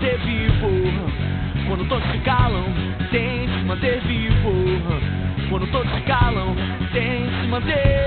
manter vivo. Quando todos se calam, tem que manter vivo. Quando todos se calam, tem que manter